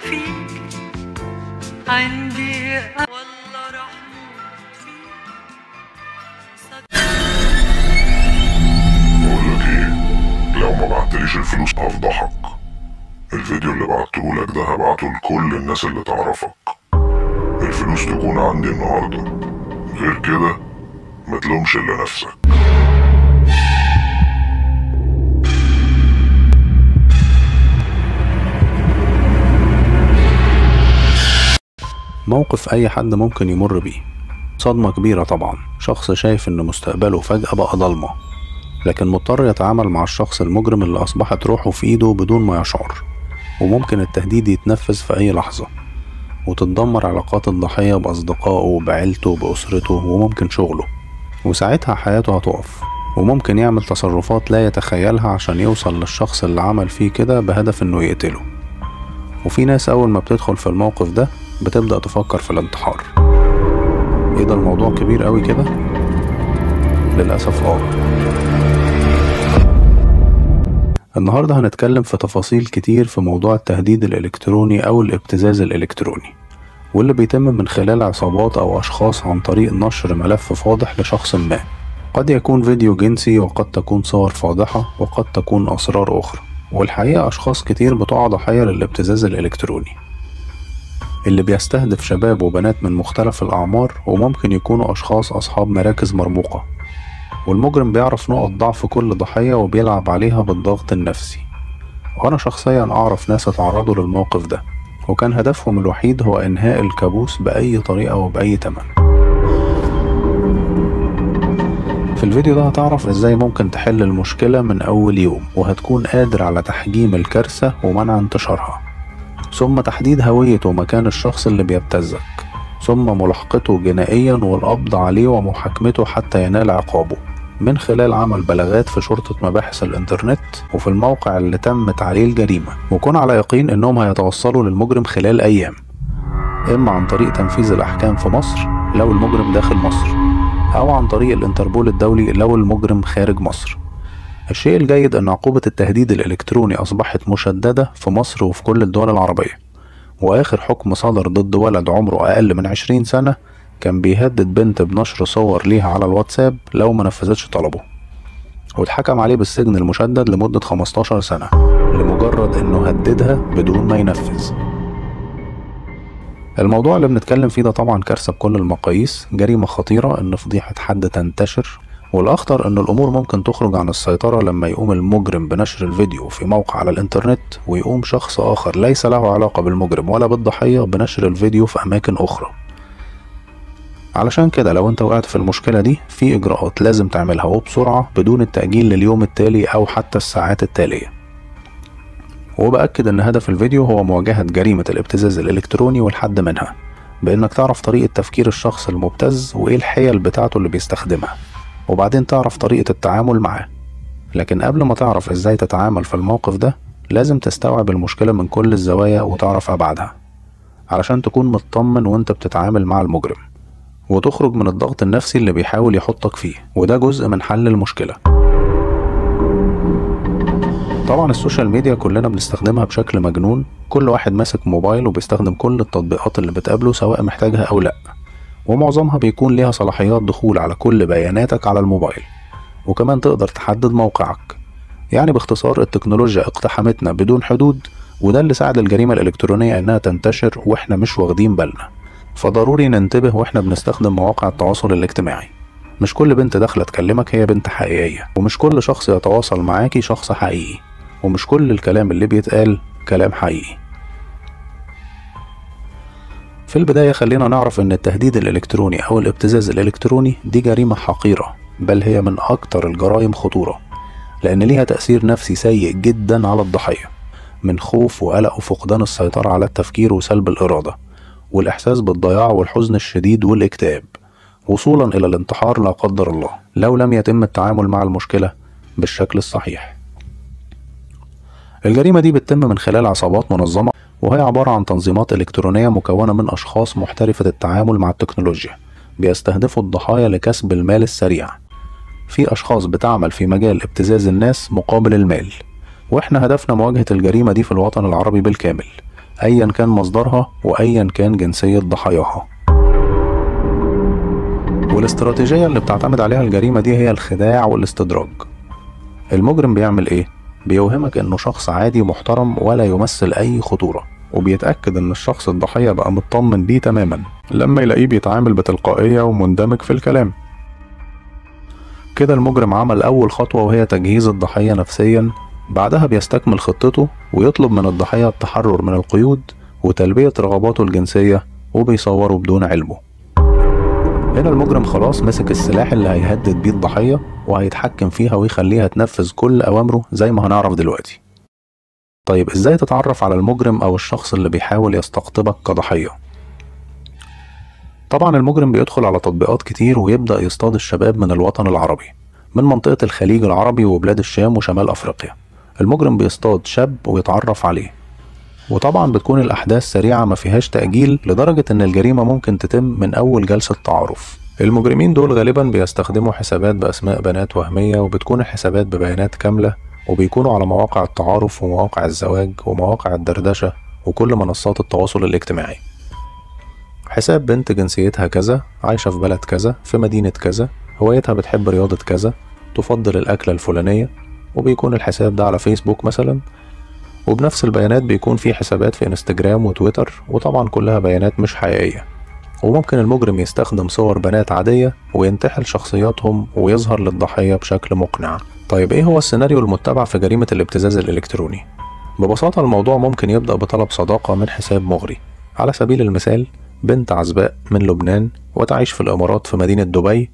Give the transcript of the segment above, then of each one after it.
فيك عندي بقولك إيه لو الفلوس هفضحك الفيديو اللي بعتهولك ده هبعته لكل الناس اللي تعرفك الفلوس تكون عندي النهاردة غير كده متلومش الا نفسك موقف أي حد ممكن يمر بيه. صدمة كبيرة طبعا. شخص شايف إن مستقبله فجأة بقى ضلمة لكن مضطر يتعامل مع الشخص المجرم اللي أصبحت روحه في إيده بدون ما يشعر. وممكن التهديد يتنفذ في أي لحظة. وتتدمر علاقات الضحية بأصدقائه بعيلته بأسرته وممكن شغله. وساعتها حياته هتقف. وممكن يعمل تصرفات لا يتخيلها عشان يوصل للشخص اللي عمل فيه كده بهدف إنه يقتله. وفي ناس أول ما بتدخل في الموقف ده بتبدأ تفكر في الانتحار. إيه ده الموضوع كبير قوي كده؟ للأسف آه. النهاردة هنتكلم في تفاصيل كتير في موضوع التهديد الإلكتروني أو الابتزاز الإلكتروني واللي بيتم من خلال عصابات أو أشخاص عن طريق نشر ملف فاضح لشخص ما. قد يكون فيديو جنسي وقد تكون صور فاضحة وقد تكون أسرار أخرى والحقيقة أشخاص كتير بتقع ضحية للابتزاز الإلكتروني. اللي بيستهدف شباب وبنات من مختلف الأعمار وممكن يكونوا أشخاص أصحاب مراكز مرموقة. والمجرم بيعرف نقط ضعف كل ضحية وبيلعب عليها بالضغط النفسي. وأنا شخصيا أعرف ناس اتعرضوا للموقف ده وكان هدفهم الوحيد هو إنهاء الكابوس بأي طريقة وبأي تمن. في الفيديو ده هتعرف إزاي ممكن تحل المشكلة من أول يوم وهتكون قادر على تحجيم الكارثة ومنع انتشارها. ثم تحديد هوية ومكان الشخص اللي بيبتزك ثم ملاحقته جنائيا والقبض عليه ومحاكمته حتى ينال عقابه. من خلال عمل بلاغات في شرطة مباحث الإنترنت وفي الموقع اللي تمت عليه الجريمة وكون على يقين إنهم هيتوصلوا للمجرم خلال أيام. إما عن طريق تنفيذ الأحكام في مصر لو المجرم داخل مصر أو عن طريق الإنتربول الدولي لو المجرم خارج مصر. الشيء الجيد أن عقوبة التهديد الإلكتروني أصبحت مشددة في مصر وفي كل الدول العربية. وآخر حكم صدر ضد ولد عمره أقل من عشرين سنة كان بيهدد بنت بنشر صور ليها على الواتساب لو ما نفذتش طلبه. واتحكم عليه بالسجن المشدد لمدة 15 سنة لمجرد إنه هددها بدون ما ينفذ. الموضوع اللي بنتكلم فيه ده طبعا كارثة بكل المقاييس. جريمة خطيرة إن فضيحة حد تنتشر والأخطر إن الأمور ممكن تخرج عن السيطرة لما يقوم المجرم بنشر الفيديو في موقع على الإنترنت ويقوم شخص آخر ليس له علاقة بالمجرم ولا بالضحية بنشر الفيديو في أماكن أخرى. علشان كده لو أنت وقعت في المشكلة دي في إجراءات لازم تعملها وبسرعة بدون التأجيل لليوم التالي أو حتى الساعات التالية. وبأكد إن هدف الفيديو هو مواجهة جريمة الابتزاز الإلكتروني والحد منها بإنك تعرف طريقة تفكير الشخص المبتز وإيه الحيل بتاعته اللي بيستخدمها. وبعدين تعرف طريقة التعامل معاه. لكن قبل ما تعرف إزاي تتعامل في الموقف ده لازم تستوعب المشكلة من كل الزوايا وتعرف أبعادها علشان تكون مطمن وأنت بتتعامل مع المجرم وتخرج من الضغط النفسي اللي بيحاول يحطك فيه وده جزء من حل المشكلة. طبعا ال social media كلنا بنستخدمها بشكل مجنون كل واحد ماسك موبايل وبيستخدم كل التطبيقات اللي بتقابله سواء محتاجها أو لأ. ومعظمها بيكون ليها صلاحيات دخول على كل بياناتك على الموبايل. وكمان تقدر تحدد موقعك. يعني باختصار التكنولوجيا اقتحمتنا بدون حدود وده اللي ساعد الجريمة الإلكترونية إنها تنتشر وإحنا مش واخدين بالنا. فضروري ننتبه وإحنا بنستخدم مواقع التواصل الاجتماعي. مش كل بنت داخلة تكلمك هي بنت حقيقية ومش كل شخص يتواصل معاكي شخص حقيقي. ومش كل الكلام اللي بيتقال كلام حقيقي. في البداية خلينا نعرف إن التهديد الإلكتروني أو الابتزاز الإلكتروني دي جريمة حقيرة بل هي من أكتر الجرائم خطورة لأن ليها تأثير نفسي سيء جدا على الضحية من خوف وقلق وفقدان السيطرة على التفكير وسلب الإرادة والإحساس بالضياع والحزن الشديد والاكتئاب وصولا إلى الانتحار لا قدر الله لو لم يتم التعامل مع المشكلة بالشكل الصحيح. الجريمة دي بتتم من خلال عصابات منظمة وهي عبارة عن تنظيمات إلكترونية مكونة من أشخاص محترفة التعامل مع التكنولوجيا بيستهدفوا الضحايا لكسب المال السريع. في أشخاص بتعمل في مجال ابتزاز الناس مقابل المال وإحنا هدفنا مواجهة الجريمة دي في الوطن العربي بالكامل أيا كان مصدرها وأيا كان جنسية ضحاياها. والاستراتيجية اللي بتعتمد عليها الجريمة دي هي الخداع والاستدراج. المجرم بيعمل إيه؟ بيوهمك إنه شخص عادي محترم ولا يمثل أي خطورة وبيتأكد إن الشخص الضحية بقى مطمن بيه تماما لما يلاقيه بيتعامل بتلقائية ومندمج في الكلام. كده المجرم عمل أول خطوة وهي تجهيز الضحية نفسيا بعدها بيستكمل خطته ويطلب من الضحية التحرر من القيود وتلبية رغباته الجنسية وبيصوره بدون علمه. هنا المجرم خلاص مسك السلاح اللي هيهدد بيه الضحية وهيتحكم فيها ويخليها تنفذ كل أوامره زي ما هنعرف دلوقتي. طيب إزاي تتعرف على المجرم أو الشخص اللي بيحاول يستقطبك كضحية؟ طبعا المجرم بيدخل على تطبيقات كتير ويبدأ يصطاد الشباب من الوطن العربي من منطقة الخليج العربي وبلاد الشام وشمال أفريقيا. المجرم بيصطاد شاب ويتعرف عليه. وطبعا بتكون الأحداث سريعة ما فيهاش تأجيل لدرجة إن الجريمة ممكن تتم من أول جلسة تعارف. المجرمين دول غالبا بيستخدموا حسابات بأسماء بنات وهمية وبتكون الحسابات ببيانات كاملة وبيكونوا على مواقع التعارف ومواقع الزواج ومواقع الدردشة وكل منصات التواصل الاجتماعي. حساب بنت جنسيتها كذا عايشة في بلد كذا في مدينة كذا هوايتها بتحب رياضة كذا تفضل الأكلة الفلانية وبيكون الحساب ده على فيسبوك مثلا وبنفس البيانات بيكون في حسابات في انستجرام وتويتر وطبعا كلها بيانات مش حقيقية. وممكن المجرم يستخدم صور بنات عادية وينتحل شخصياتهم ويظهر للضحية بشكل مقنع. طيب إيه هو السيناريو المتبع في جريمة الابتزاز الإلكتروني؟ ببساطة الموضوع ممكن يبدأ بطلب صداقة من حساب مغري. على سبيل المثال بنت عزباء من لبنان وتعيش في الإمارات في مدينة دبي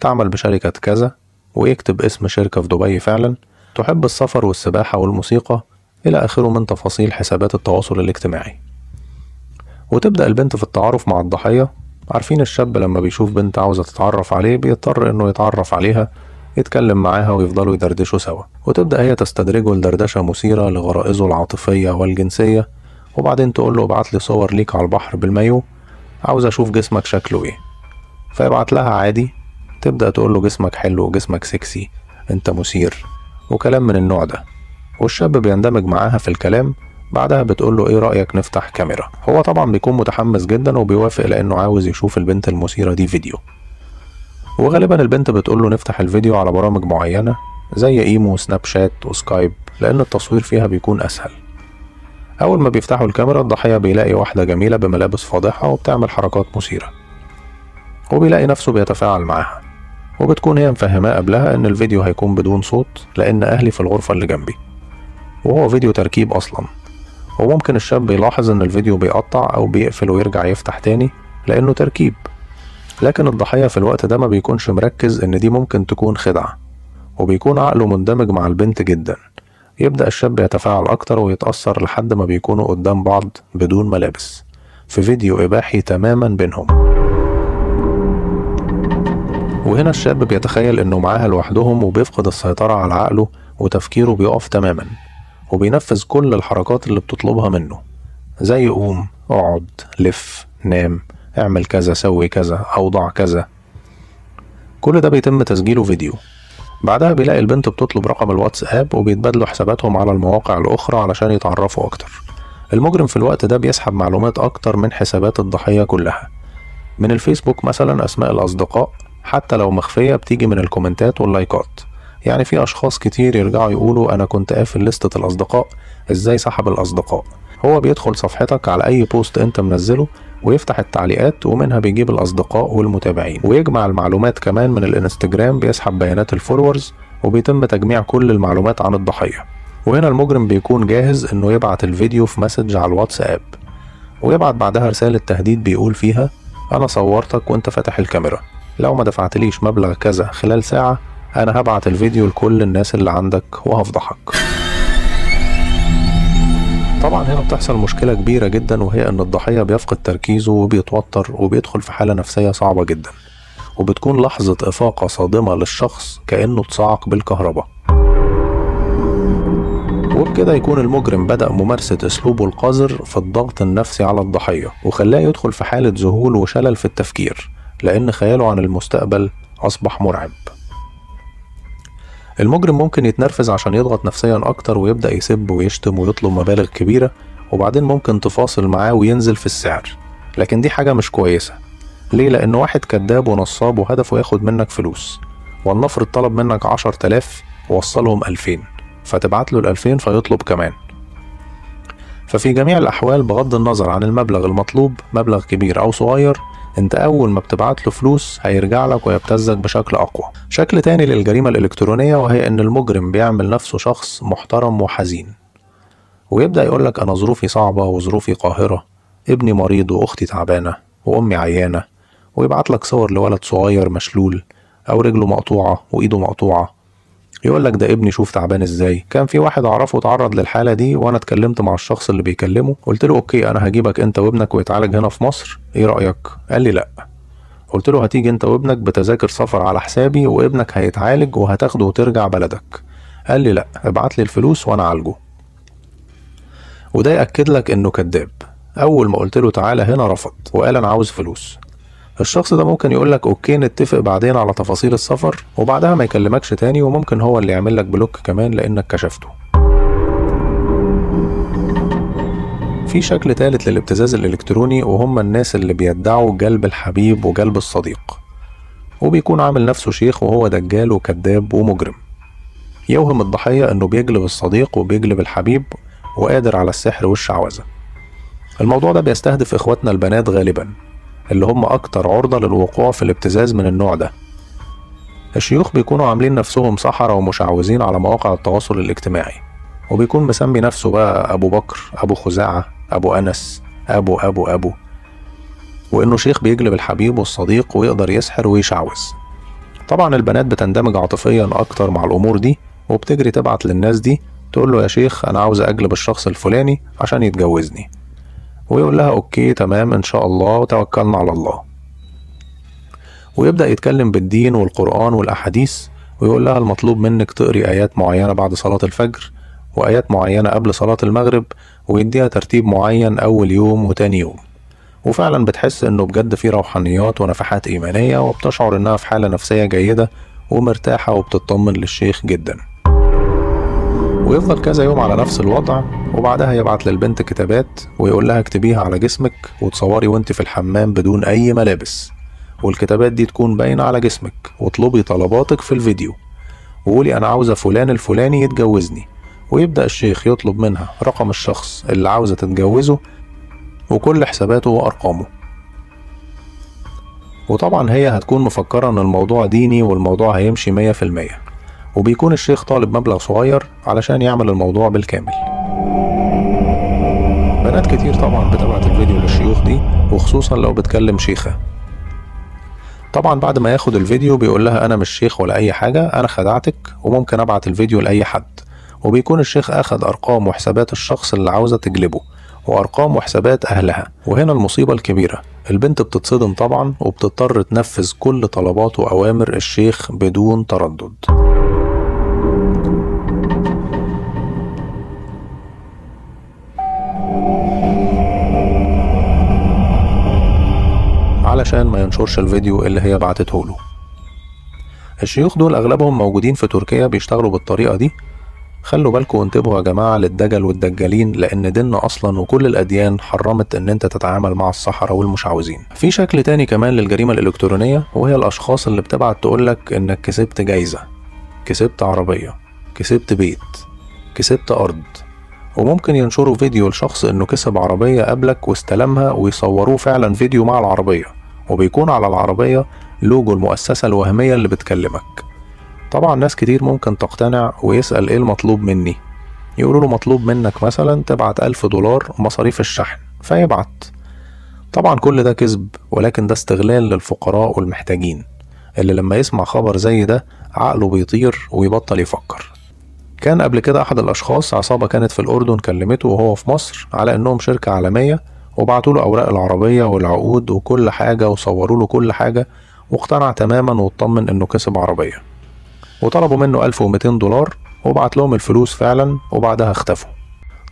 تعمل بشركة كذا ويكتب اسم شركة في دبي فعلا. تحب السفر والسباحة والموسيقى إلى آخره من تفاصيل حسابات التواصل الاجتماعي. وتبدأ البنت في التعارف مع الضحية. عارفين الشاب لما بيشوف بنت عاوزة تتعرف عليه بيضطر إنه يتعرف عليها يتكلم معاها ويفضلوا يدردشوا سوا. وتبدأ هي تستدرجه لدردشة مثيرة لغرائزه العاطفية والجنسية. وبعدين تقول له ابعت لي صور ليك على البحر بالمايو. عاوز أشوف جسمك شكله إيه. فيبعت لها عادي. تبدأ تقول له جسمك حلو وجسمك سكسي أنت مثير. وكلام من النوع ده. والشاب بيندمج معاها في الكلام بعدها بتقول له إيه رأيك نفتح كاميرا؟ هو طبعا بيكون متحمس جدا وبيوافق لأنه عاوز يشوف البنت المثيرة دي فيديو. وغالبا البنت بتقول له نفتح الفيديو على برامج معينة زي إيمو وسناب شات وسكايب لأن التصوير فيها بيكون أسهل. أول ما بيفتحوا الكاميرا الضحية بيلاقي واحدة جميلة بملابس فاضحة وبتعمل حركات مثيرة. وبيلاقي نفسه بيتفاعل معاها. وبتكون هي مفهماه قبلها إن الفيديو هيكون بدون صوت لأن أهلي في الغرفة اللي جنبي. وهو فيديو تركيب أصلا. وممكن الشاب يلاحظ إن الفيديو بيقطع أو بيقفل ويرجع يفتح تاني لأنه تركيب. لكن الضحية في الوقت ده ما بيكونش مركز إن دي ممكن تكون خدعة وبيكون عقله مندمج مع البنت جدا. يبدأ الشاب يتفاعل أكتر ويتأثر لحد ما بيكونوا قدام بعض بدون ملابس. في فيديو إباحي تماما بينهم. وهنا الشاب بيتخيل إنه معاها لوحدهم وبيفقد السيطرة على عقله وتفكيره بيقف تماما. وبينفذ كل الحركات اللي بتطلبها منه. زي قوم اقعد لف نام اعمل كذا سوي كذا اوضع كذا. كل ده بيتم تسجيله فيديو. بعدها بيلاقي البنت بتطلب رقم الواتساب وبيتبادلوا حساباتهم على المواقع الأخرى علشان يتعرفوا أكتر. المجرم في الوقت ده بيسحب معلومات أكتر من حسابات الضحية كلها. من الفيسبوك مثلا أسماء الأصدقاء حتى لو مخفية بتيجي من الكومنتات واللايكات. يعني في أشخاص كتير يرجعوا يقولوا أنا كنت قافل لستة الأصدقاء إزاي سحب الأصدقاء؟ هو بيدخل صفحتك على أي بوست أنت منزله ويفتح التعليقات ومنها بيجيب الأصدقاء والمتابعين. ويجمع المعلومات كمان من الإنستجرام بيسحب بيانات ال followers وبيتم تجميع كل المعلومات عن الضحية. وهنا المجرم بيكون جاهز إنه يبعت الفيديو في message على الواتساب. ويبعت بعدها رسالة تهديد بيقول فيها أنا صورتك وأنت فاتح الكاميرا. لو ما دفعتليش مبلغ كذا خلال ساعة أنا هبعت الفيديو لكل الناس اللي عندك وهفضحك. طبعا هنا بتحصل مشكلة كبيرة جدا وهي إن الضحية بيفقد تركيزه وبيتوتر وبيدخل في حالة نفسية صعبة جدا وبتكون لحظة إفاقة صادمة للشخص كأنه اتصعق بالكهرباء. وبكده يكون المجرم بدأ ممارسة أسلوبه القذر في الضغط النفسي على الضحية وخلاه يدخل في حالة ذهول وشلل في التفكير لأن خياله عن المستقبل أصبح مرعب. المجرم ممكن يتنرفز عشان يضغط نفسيا أكتر ويبدأ يسب ويشتم ويطلب مبالغ كبيرة وبعدين ممكن تفاصل معاه وينزل في السعر. لكن دي حاجة مش كويسة. ليه؟ لأن واحد كذاب ونصاب وهدفه ياخد منك فلوس. ولنفرض طلب منك عشر تلاف ووصلهم ألفين. فتبعت له الألفين فيطلب كمان. ففي جميع الأحوال بغض النظر عن المبلغ المطلوب مبلغ كبير أو صغير انت أول ما بتبعت له فلوس هيرجع لك ويبتزك بشكل أقوى. شكل تاني للجريمة الإلكترونية وهي إن المجرم بيعمل نفسه شخص محترم وحزين. ويبدأ يقولك أنا ظروفي صعبة وظروفي قاهرة ابني مريض وأختي تعبانة وأمي عيانة. ويبعت لك صور لولد صغير مشلول أو رجله مقطوعة وإيده مقطوعة. يقول لك ده ابني شوف تعبان إزاي. كان في واحد أعرفه اتعرض للحالة دي وأنا اتكلمت مع الشخص اللي بيكلمه قلت له أوكي أنا هجيبك أنت وابنك ويتعالج هنا في مصر إيه رأيك؟ قال لي لأ. قلت له هتيجي أنت وابنك بتذاكر سفر على حسابي وابنك هيتعالج وهتاخده وترجع بلدك. قال لي لأ ابعت لي الفلوس وأنا اعالجه وده يأكد لك إنه كذاب. أول ما قلت له تعالى هنا رفض وقال أنا عاوز فلوس. الشخص ده ممكن يقول لك okay نتفق بعدين على تفاصيل السفر وبعدها ما يكلمكش تاني وممكن هو اللي يعمل لك block كمان لأنك كشفته. في شكل تالت للابتزاز الإلكتروني وهم الناس اللي بيدعوا جلب الحبيب وجلب الصديق. وبيكون عامل نفسه شيخ وهو دجال وكذاب ومجرم. يوهم الضحية إنه بيجلب الصديق وبيجلب الحبيب وقادر على السحر والشعوذة. الموضوع ده بيستهدف إخواتنا البنات غالبا. اللي هم أكتر عرضة للوقوع في الابتزاز من النوع ده. الشيوخ بيكونوا عاملين نفسهم سحرة ومشعوذين على مواقع التواصل الاجتماعي وبيكون مسمي نفسه بقى أبو بكر أبو خزاعة أبو أنس أبو أبو أبو. وإنه شيخ بيجلب الحبيب والصديق ويقدر يسحر ويشعوذ. طبعا البنات بتندمج عاطفيا أكتر مع الأمور دي وبتجري تبعت للناس دي تقول له يا شيخ أنا عاوز أجلب الشخص الفلاني عشان يتجوزني. ويقول لها أوكي تمام إن شاء الله وتوكلنا على الله. ويبدأ يتكلم بالدين والقرآن والأحاديث ويقول لها المطلوب منك تقري آيات معينة بعد صلاة الفجر وآيات معينة قبل صلاة المغرب ويديها ترتيب معين أول يوم وتاني يوم. وفعلا بتحس إنه بجد في روحانيات ونفحات إيمانية وبتشعر إنها في حالة نفسية جيدة ومرتاحة وبتطمن للشيخ جدا. ويفضل كذا يوم على نفس الوضع وبعدها يبعت للبنت كتابات ويقول لها اكتبيها على جسمك وتصوري وانت في الحمام بدون أي ملابس. والكتابات دي تكون باينة على جسمك واطلبي طلباتك في الفيديو. وقولي أنا عاوزة فلان الفلاني يتجوزني. ويبدأ الشيخ يطلب منها رقم الشخص اللي عاوزة تتجوزه وكل حساباته وأرقامه. وطبعا هي هتكون مفكرة إن الموضوع ديني والموضوع هيمشي مية في المية. وبيكون الشيخ طالب مبلغ صغير علشان يعمل الموضوع بالكامل. بنات كتير طبعا بتبعت الفيديو للشيوخ دي وخصوصا لو بتكلم شيخة. طبعا بعد ما ياخد الفيديو بيقول لها أنا مش شيخ ولا أي حاجة أنا خدعتك وممكن أبعت الفيديو لأي حد. وبيكون الشيخ اخد أرقام وحسابات الشخص اللي عاوزة تجلبه وأرقام وحسابات أهلها. وهنا المصيبة الكبيرة. البنت بتتصدم طبعا وبتضطر تنفذ كل طلبات وأوامر الشيخ بدون تردد. علشان ما ينشرش الفيديو اللي هي بعتته له. الشيوخ دول أغلبهم موجودين في تركيا بيشتغلوا بالطريقة دي. خلوا بالكم وانتبهوا يا جماعة للدجل والدجالين لأن ديننا أصلا وكل الأديان حرمت إن أنت تتعامل مع السحرة والمشعوذين. في شكل تاني كمان للجريمة الإلكترونية وهي الأشخاص اللي بتبعت تقولك إنك كسبت جايزة، كسبت عربية، كسبت بيت، كسبت أرض، وممكن ينشروا فيديو لشخص إنه كسب عربية قبلك واستلمها ويصوروه فعلا فيديو مع العربية، وبيكون على العربية لوجو المؤسسة الوهمية اللي بتكلمك. طبعا ناس كتير ممكن تقتنع ويسأل إيه المطلوب مني. يقولوا له مطلوب منك مثلا تبعت ألف دولار مصاريف الشحن فيبعت. طبعا كل ده كذب ولكن ده استغلال للفقراء والمحتاجين اللي لما يسمع خبر زي ده عقله بيطير ويبطل يفكر. كان قبل كده أحد الأشخاص عصابة كانت في الأردن كلمته وهو في مصر على إنهم شركة عالمية وبعتوا له أوراق العربية والعقود وكل حاجة وصوروا له كل حاجة واقتنع تماما واطمن إنه كسب عربية. وطلبوا منه 1200 دولار وبعت لهم الفلوس فعلا وبعدها اختفوا.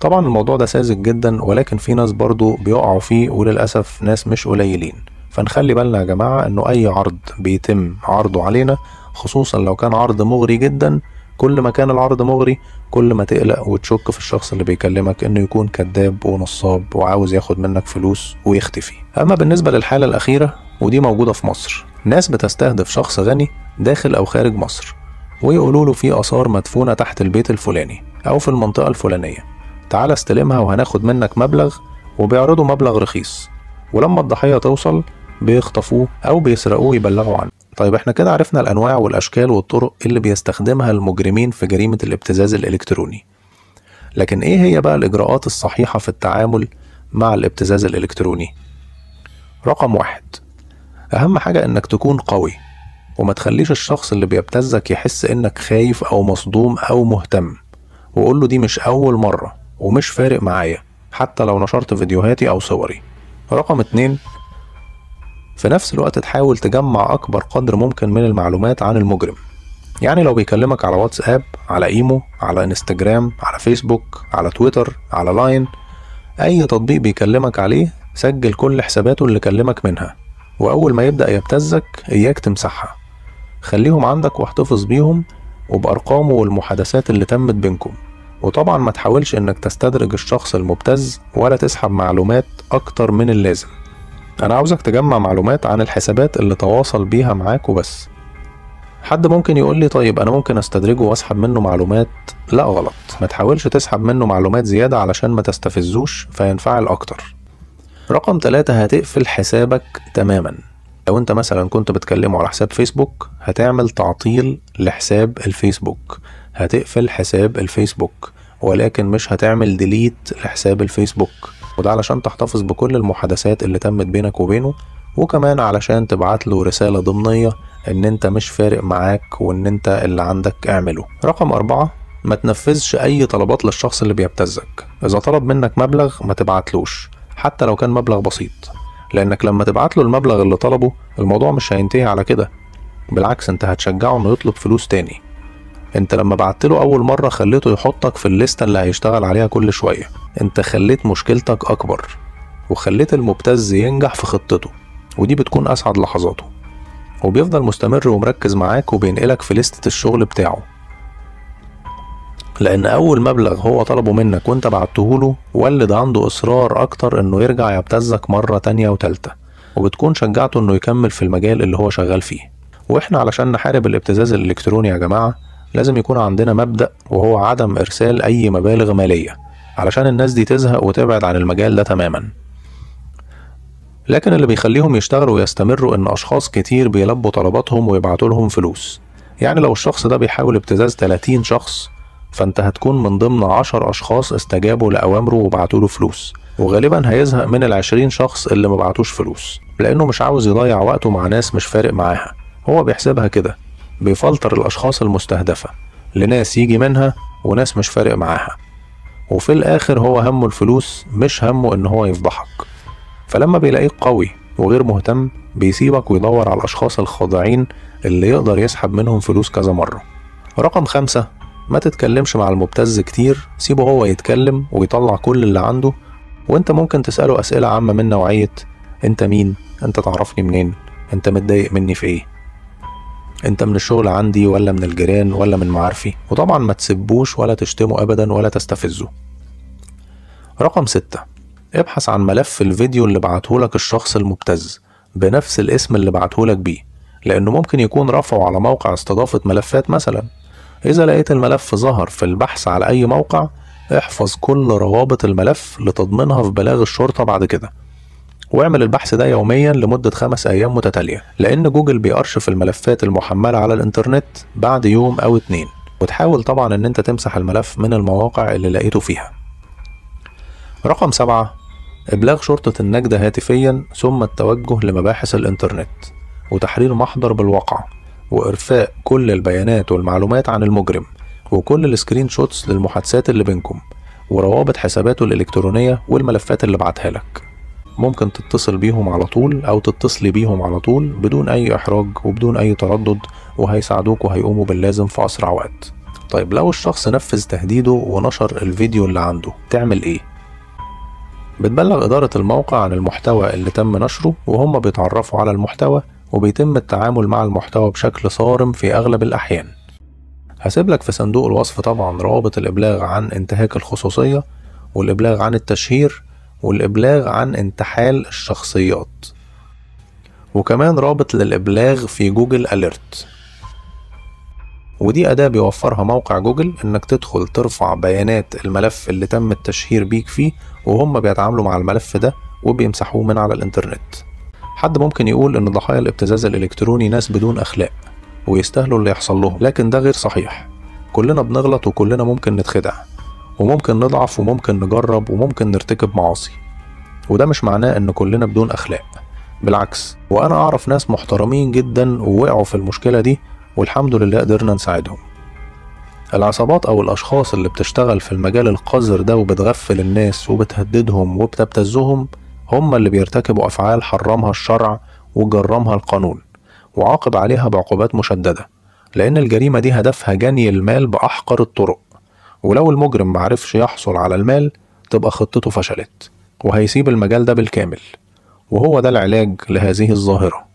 طبعا الموضوع ده ساذج جدا ولكن في ناس برضو بيقعوا فيه وللأسف ناس مش قليلين. فنخلي بالنا يا جماعة إنه أي عرض بيتم عرضه علينا خصوصا لو كان عرض مغري جدا كل ما كان العرض مغري كل ما تقلق وتشك في الشخص اللي بيكلمك إنه يكون كذاب ونصاب وعاوز ياخد منك فلوس ويختفي. أما بالنسبة للحالة الأخيرة ودي موجودة في مصر. ناس بتستهدف شخص غني داخل أو خارج مصر ويقولوا له في آثار مدفونة تحت البيت الفلاني أو في المنطقة الفلانية. تعال استلمها وهناخد منك مبلغ وبيعرضوا مبلغ رخيص. ولما الضحية توصل بيخطفوه أو بيسرقوه يبلغوا عنه. طيب إحنا كده عرفنا الأنواع والأشكال والطرق اللي بيستخدمها المجرمين في جريمة الابتزاز الإلكتروني. لكن إيه هي بقى الإجراءات الصحيحة في التعامل مع الابتزاز الإلكتروني؟ رقم واحد أهم حاجة إنك تكون قوي وما تخليش الشخص اللي بيبتزك يحس إنك خايف أو مصدوم أو مهتم وقول له دي مش أول مرة ومش فارق معايا حتى لو نشرت فيديوهاتي أو صوري. رقم اتنين في نفس الوقت تحاول تجمع أكبر قدر ممكن من المعلومات عن المجرم. يعني لو بيكلمك على واتساب على إيمو على إنستجرام على فيسبوك على تويتر على لاين أي تطبيق بيكلمك عليه سجل كل حساباته اللي كلمك منها. وأول ما يبدأ يبتزك إياك تمسحها. خليهم عندك واحتفظ بيهم وبأرقامه والمحادثات اللي تمت بينكم. وطبعا ما تحاولش إنك تستدرج الشخص المبتز ولا تسحب معلومات أكتر من اللازم. أنا عاوزك تجمع معلومات عن الحسابات اللي تواصل بيها معاك وبس. حد ممكن يقول لي طيب أنا ممكن أستدرجه وأسحب منه معلومات؟ لا غلط. ما تحاولش تسحب منه معلومات زيادة علشان ما تستفزوش فينفعل أكتر. رقم ثلاثة هتقفل حسابك تماما. لو أنت مثلا كنت بتكلمه على حساب فيسبوك هتعمل تعطيل لحساب الفيسبوك. هتقفل حساب الفيسبوك ولكن مش هتعمل ديليت لحساب الفيسبوك. وده علشان تحتفظ بكل المحادثات اللي تمت بينك وبينه وكمان علشان تبعت له رسالة ضمنية إن أنت مش فارق معاك وإن أنت اللي عندك اعمله. رقم أربعة ما تنفذش أي طلبات للشخص اللي بيبتزك. إذا طلب منك مبلغ ما تبعتلوش حتى لو كان مبلغ بسيط. لأنك لما تبعت له المبلغ اللي طلبه الموضوع مش هينتهي على كده. بالعكس أنت هتشجعه إنه يطلب فلوس تاني. انت لما بعت له اول مرة خليته يحطك في الليستة اللي هيشتغل عليها كل شوية. انت خليت مشكلتك اكبر وخليت المبتز ينجح في خطته ودي بتكون اسعد لحظاته. وبيفضل مستمر ومركز معاك وبينقلك في لستة الشغل بتاعه. لأن أول مبلغ هو طلبه منك وأنت بعتهوله ولد عنده إصرار أكتر إنه يرجع يبتزك مرة تانية وتالتة وبتكون شجعته إنه يكمل في المجال اللي هو شغال فيه. وإحنا علشان نحارب الابتزاز الإلكتروني يا جماعة لازم يكون عندنا مبدأ وهو عدم إرسال أي مبالغ مالية علشان الناس دي تزهق وتبعد عن المجال ده تماما. لكن اللي بيخليهم يشتغلوا ويستمروا إن أشخاص كتير بيلبوا طلباتهم ويبعتوا لهم فلوس. يعني لو الشخص ده بيحاول ابتزاز 30 شخص فأنت هتكون من ضمن 10 أشخاص استجابوا لأوامره وبعتوا له فلوس. وغالبا هيزهق من العشرين شخص اللي ما بعتوش فلوس لأنه مش عاوز يضيع وقته مع ناس مش فارق معاها. هو بيحسبها كده. بيفلتر الأشخاص المستهدفة لناس يجي منها وناس مش فارق معاها. وفي الآخر هو همه الفلوس مش همه إن هو يفضحك. فلما بيلاقيك قوي وغير مهتم بيسيبك ويدور على الأشخاص الخاضعين اللي يقدر يسحب منهم فلوس كذا مرة. رقم خمسة ما تتكلمش مع المبتز كتير سيبه هو يتكلم ويطلع كل اللي عنده وانت ممكن تسأله أسئلة عامة من نوعية أنت مين؟ أنت تعرفني منين؟ أنت متضايق مني في إيه؟ انت من الشغل عندي ولا من الجيران ولا من معارفي وطبعا ما تسبوش ولا تشتمه ابدا ولا تستفزه رقم ستة ابحث عن ملف الفيديو اللي بعتهولك الشخص المبتز بنفس الاسم اللي بعتهولك بيه لأنه ممكن يكون رفعه على موقع استضافة ملفات مثلا. إذا لقيت الملف ظهر في البحث على أي موقع احفظ كل روابط الملف لتضمينها في بلاغ الشرطة بعد كده. واعمل البحث ده يوميا لمدة خمس أيام متتالية لأن جوجل بيأرشف الملفات المحملة على الإنترنت بعد يوم أو اتنين وتحاول طبعا إن أنت تمسح الملف من المواقع اللي لقيته فيها. رقم سبعة إبلاغ شرطة النجدة هاتفيا ثم التوجه لمباحث الإنترنت وتحرير محضر بالواقع وإرفاق كل البيانات والمعلومات عن المجرم وكل ال screenshots للمحادثات اللي بينكم وروابط حساباته الإلكترونية والملفات اللي بعتها لك. ممكن تتصل بيهم على طول أو تتصلي بيهم على طول بدون أي إحراج وبدون أي تردد وهيساعدوك وهيقوموا باللازم في أسرع وقت طيب لو الشخص نفذ تهديده ونشر الفيديو اللي عنده تعمل إيه؟ بتبلغ إدارة الموقع عن المحتوى اللي تم نشره وهم بيتعرفوا على المحتوى وبيتم التعامل مع المحتوى بشكل صارم في أغلب الأحيان هسيب لك في صندوق الوصف طبعا روابط الإبلاغ عن انتهاك الخصوصية والإبلاغ عن التشهير والإبلاغ عن انتحال الشخصيات. وكمان رابط للإبلاغ في جوجل أليرت. ودي أداة بيوفرها موقع جوجل إنك تدخل ترفع بيانات الملف اللي تم التشهير بيك فيه وهم بيتعاملوا مع الملف ده وبيمسحوه من على الإنترنت. حد ممكن يقول إن ضحايا الابتزاز الإلكتروني ناس بدون أخلاق ويستاهلوا اللي يحصل لهم لكن ده غير صحيح. كلنا بنغلط وكلنا ممكن نتخدع. وممكن نضعف وممكن نجرب وممكن نرتكب معاصي. وده مش معناه إن كلنا بدون أخلاق. بالعكس وأنا أعرف ناس محترمين جدا ووقعوا في المشكلة دي والحمد لله قدرنا نساعدهم. العصابات أو الأشخاص اللي بتشتغل في المجال القذر ده وبتغفل الناس وبتهددهم وبتبتزهم هم اللي بيرتكبوا أفعال حرمها الشرع وجرمها القانون وعاقب عليها بعقوبات مشددة لأن الجريمة دي هدفها جني المال بأحقر الطرق. ولو المجرم معرفش يحصل على المال تبقى خطته فشلت وهيسيب المجال ده بالكامل. وهو ده العلاج لهذه الظاهرة.